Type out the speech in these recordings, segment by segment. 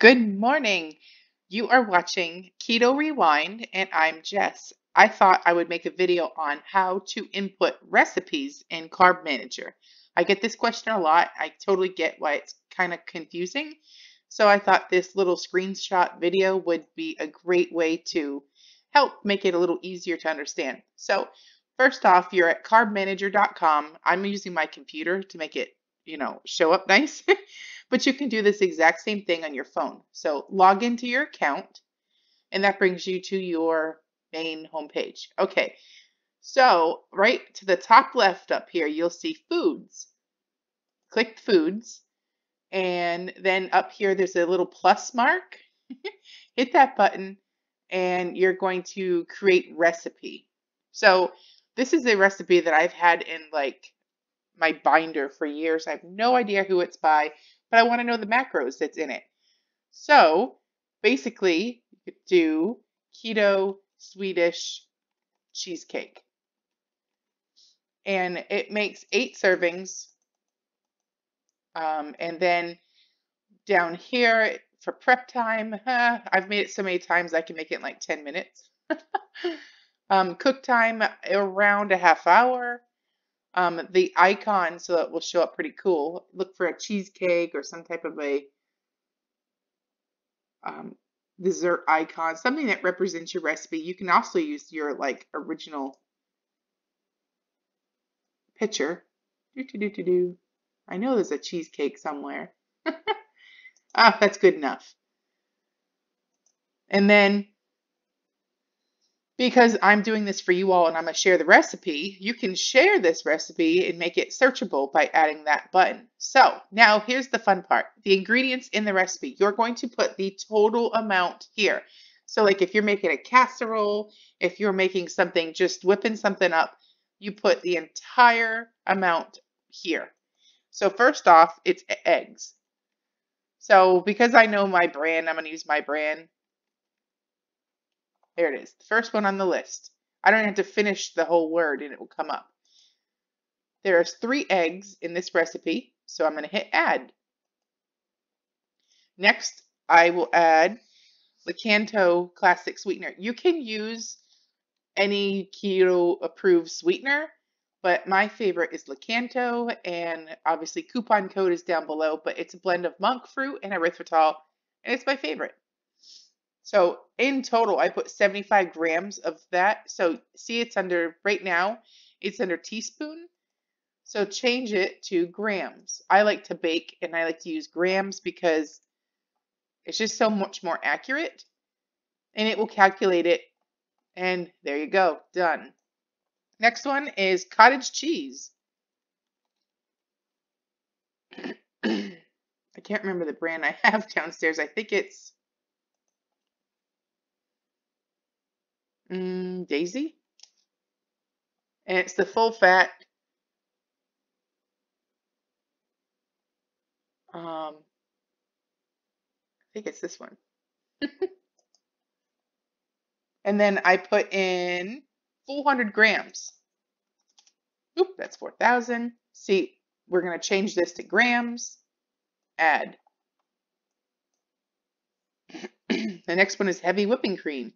Good morning. You are watching Keto Rewind, and I'm Jess. I thought I would make a video on how to input recipes in Carb Manager. I get this question a lot. I totally get why it's kind of confusing. So I thought this little screenshot video would be a great way to help make it a little easier to understand. So first off, you're at carbmanager.com. I'm using my computer to make it, you know, show up nice. but you can do this exact same thing on your phone. So log into your account and that brings you to your main homepage. Okay, so right to the top left up here, you'll see foods. Click foods and then up here there's a little plus mark. Hit that button and you're going to create recipe. So this is a recipe that I've had in like my binder for years. I have no idea who it's by, but I want to know the macros that's in it. So basically, you could do keto Swedish cheesecake. And it makes eight servings. Um, and then down here for prep time, huh, I've made it so many times I can make it in like 10 minutes. um, cook time around a half hour um, the icon so that will show up pretty cool. Look for a cheesecake or some type of a um, dessert icon, something that represents your recipe. You can also use your like original picture. Do, do, do, do, do. I know there's a cheesecake somewhere. ah, that's good enough. And then because I'm doing this for you all and I'm going to share the recipe, you can share this recipe and make it searchable by adding that button. So now here's the fun part. The ingredients in the recipe, you're going to put the total amount here. So like if you're making a casserole, if you're making something, just whipping something up, you put the entire amount here. So first off, it's eggs. So because I know my brand, I'm going to use my brand. There it is, the first one on the list. I don't have to finish the whole word and it will come up. There's three eggs in this recipe, so I'm going to hit add. Next, I will add Lakanto Classic Sweetener. You can use any keto approved sweetener, but my favorite is Lakanto, and obviously coupon code is down below, but it's a blend of monk fruit and erythritol, and it's my favorite. So in total, I put 75 grams of that. So see, it's under, right now, it's under teaspoon. So change it to grams. I like to bake and I like to use grams because it's just so much more accurate. And it will calculate it. And there you go, done. Next one is cottage cheese. I can't remember the brand I have downstairs. I think it's Mm, Daisy. And it's the full fat. Um, I think it's this one. and then I put in 400 grams. Oop, that's 4,000. See, we're going to change this to grams. Add. the next one is heavy whipping cream.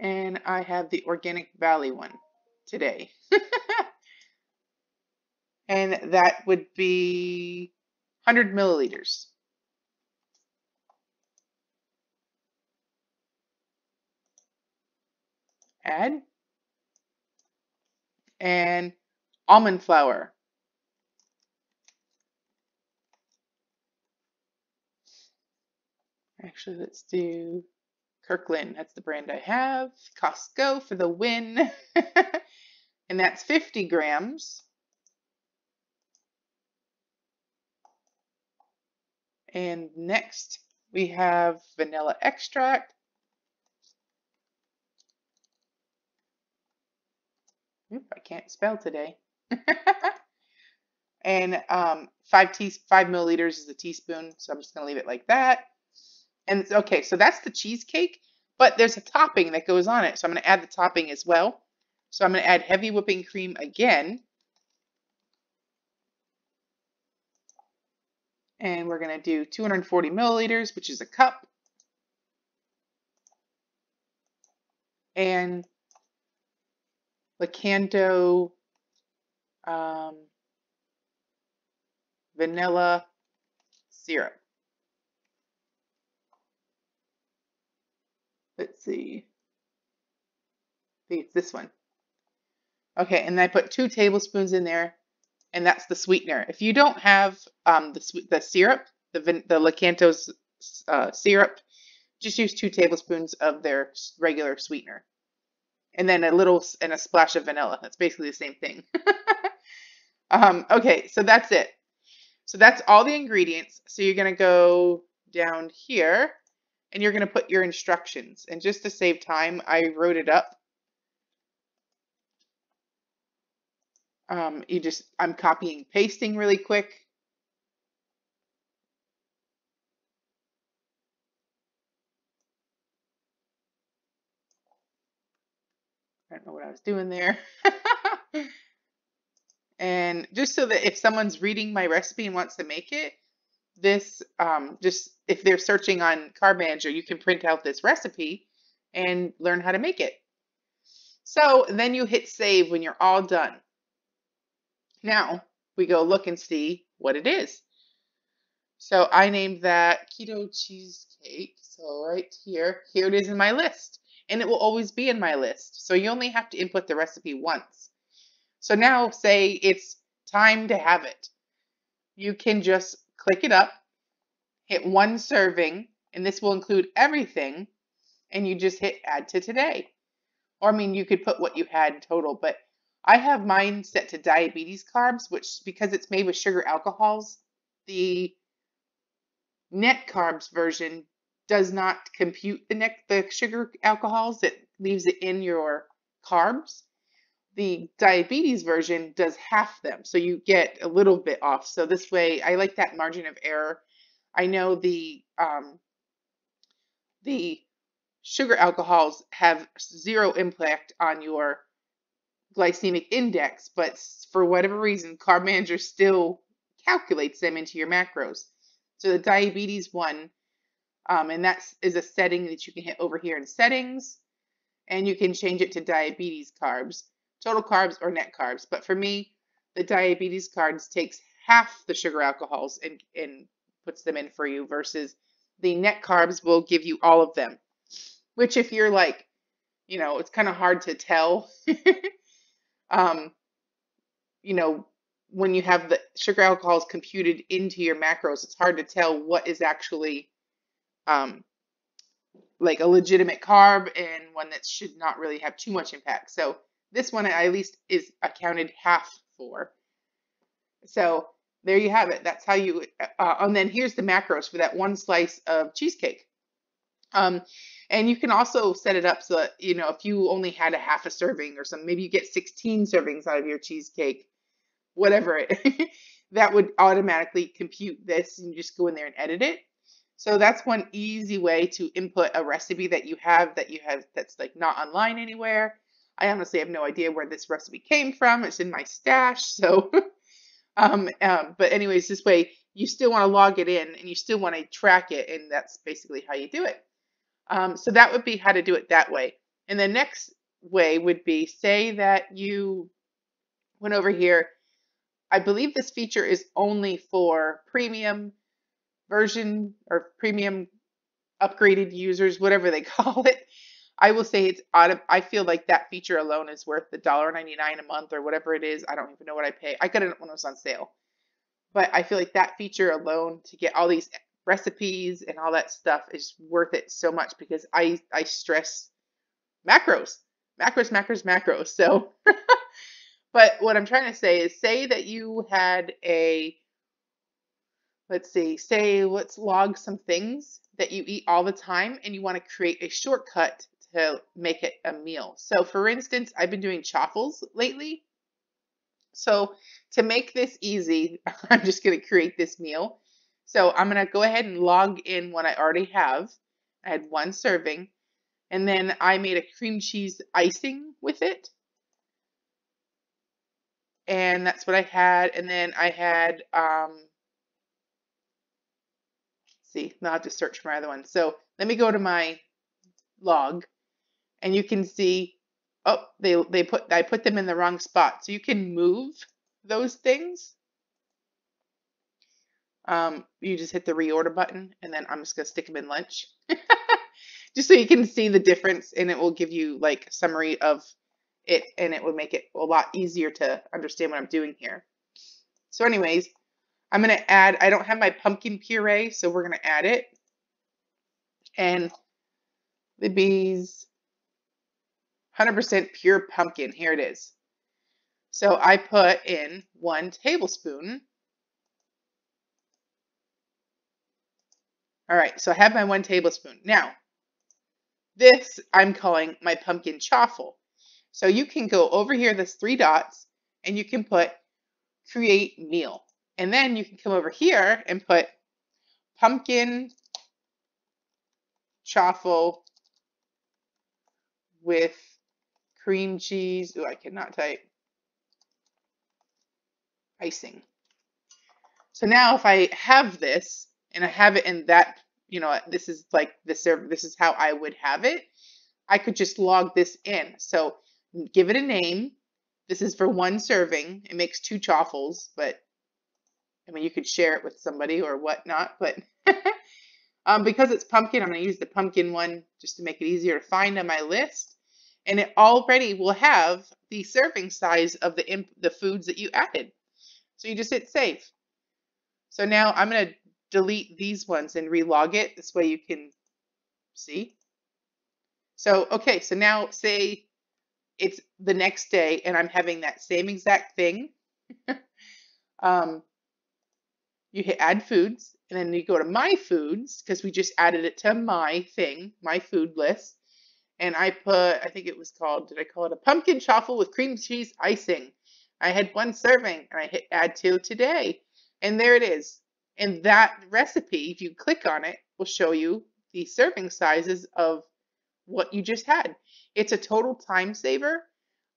And I have the Organic Valley one today. and that would be 100 milliliters. Add. And almond flour. Actually, let's do Kirkland, that's the brand I have. Costco for the win. and that's 50 grams. And next we have vanilla extract. Oop, I can't spell today. and um, five, five milliliters is a teaspoon, so I'm just going to leave it like that. And okay, so that's the cheesecake, but there's a topping that goes on it. So I'm going to add the topping as well. So I'm going to add heavy whipping cream again. And we're going to do 240 milliliters, which is a cup. And Lakanto um, vanilla syrup. Let's see. It's this one. Okay, and I put two tablespoons in there, and that's the sweetener. If you don't have um, the, the syrup, the, the Lakanto's uh, syrup, just use two tablespoons of their regular sweetener. And then a little, and a splash of vanilla. That's basically the same thing. um, okay, so that's it. So that's all the ingredients. So you're going to go down here and you're going to put your instructions. And just to save time, I wrote it up. Um, you just, I'm copying, pasting really quick. I don't know what I was doing there. and just so that if someone's reading my recipe and wants to make it, this um, just if they're searching on Carb Manager, you can print out this recipe and learn how to make it. So then you hit save when you're all done. Now we go look and see what it is. So I named that keto cheesecake. So right here, here it is in my list. And it will always be in my list. So you only have to input the recipe once. So now say it's time to have it. You can just click it up, hit one serving, and this will include everything, and you just hit add to today. Or I mean, you could put what you had total, but I have mine set to diabetes carbs, which because it's made with sugar alcohols, the net carbs version does not compute the net the sugar alcohols. It leaves it in your carbs the diabetes version does half them. So you get a little bit off. So this way, I like that margin of error. I know the um, the sugar alcohols have zero impact on your glycemic index, but for whatever reason, Carb Manager still calculates them into your macros. So the diabetes one, um, and that is is a setting that you can hit over here in settings, and you can change it to diabetes carbs total carbs or net carbs. But for me, the diabetes carbs takes half the sugar alcohols and, and puts them in for you versus the net carbs will give you all of them. Which if you're like, you know, it's kind of hard to tell. um, you know, when you have the sugar alcohols computed into your macros, it's hard to tell what is actually um, like a legitimate carb and one that should not really have too much impact. So this one at least is accounted half for. So there you have it. That's how you, uh, and then here's the macros for that one slice of cheesecake. Um, and you can also set it up so that, you know, if you only had a half a serving or something, maybe you get 16 servings out of your cheesecake, whatever it, that would automatically compute this and just go in there and edit it. So that's one easy way to input a recipe that you have that you have that's like not online anywhere I honestly have no idea where this recipe came from. It's in my stash. So, um, um, but anyways, this way you still want to log it in and you still want to track it. And that's basically how you do it. Um, so that would be how to do it that way. And the next way would be say that you went over here. I believe this feature is only for premium version or premium upgraded users, whatever they call it. I will say it's out of, I feel like that feature alone is worth the $1.99 a month or whatever it is. I don't even know what I pay. I got it when it was on sale. But I feel like that feature alone to get all these recipes and all that stuff is worth it so much because I, I stress macros, macros, macros, macros. So, but what I'm trying to say is say that you had a, let's see, say let's log some things that you eat all the time and you want to create a shortcut to make it a meal. So for instance, I've been doing chaffles lately. So to make this easy, I'm just going to create this meal. So I'm going to go ahead and log in what I already have. I had one serving. And then I made a cream cheese icing with it. And that's what I had. And then I had um, see, now I have to search for my other one. So let me go to my log and you can see, oh, they, they put, I put them in the wrong spot. So you can move those things. Um, you just hit the reorder button and then I'm just going to stick them in lunch. just so you can see the difference and it will give you like a summary of it and it will make it a lot easier to understand what I'm doing here. So anyways, I'm going to add, I don't have my pumpkin puree, so we're going to add it. And Libby's, 100% pure pumpkin, here it is. So I put in one tablespoon. All right, so I have my one tablespoon. Now, this I'm calling my pumpkin chaffle. So you can go over here, there's three dots, and you can put create meal. And then you can come over here and put pumpkin chaffle with cream cheese. Oh, I cannot type. Icing. So now if I have this and I have it in that, you know, this is like the serve, this is how I would have it. I could just log this in. So give it a name. This is for one serving. It makes two chaffles, but I mean, you could share it with somebody or whatnot, but um, because it's pumpkin, I'm going to use the pumpkin one just to make it easier to find on my list. And it already will have the serving size of the, the foods that you added. So you just hit save. So now I'm going to delete these ones and relog it. This way you can see. So, okay, so now say it's the next day and I'm having that same exact thing. um, you hit add foods and then you go to my foods because we just added it to my thing, my food list. And I put, I think it was called, did I call it a pumpkin chaffle with cream cheese icing? I had one serving and I hit add to today. And there it is. And that recipe, if you click on it, will show you the serving sizes of what you just had. It's a total time saver.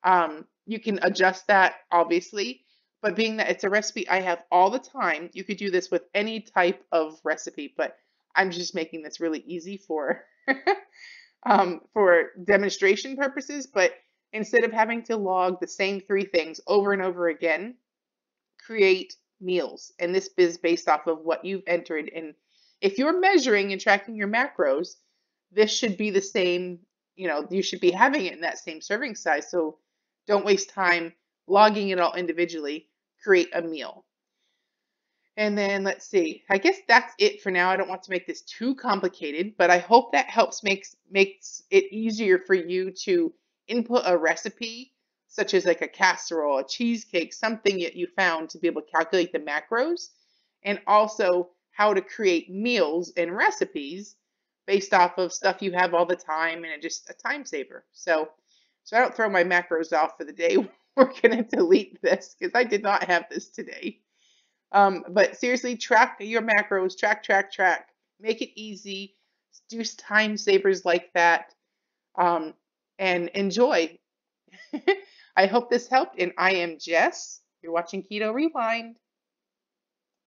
Um, you can adjust that obviously, but being that it's a recipe I have all the time, you could do this with any type of recipe, but I'm just making this really easy for um, for demonstration purposes. But instead of having to log the same three things over and over again, create meals. And this is based off of what you've entered. And if you're measuring and tracking your macros, this should be the same, you know, you should be having it in that same serving size. So don't waste time logging it all individually. Create a meal. And then let's see. I guess that's it for now. I don't want to make this too complicated, but I hope that helps makes makes it easier for you to input a recipe such as like a casserole, a cheesecake, something that you found to be able to calculate the macros and also how to create meals and recipes based off of stuff you have all the time and just a time saver. So, so I don't throw my macros off for the day. We're going to delete this because I did not have this today. Um, but seriously, track your macros, track, track, track. Make it easy. Do time savers like that um, and enjoy. I hope this helped. And I am Jess. You're watching Keto Rewind.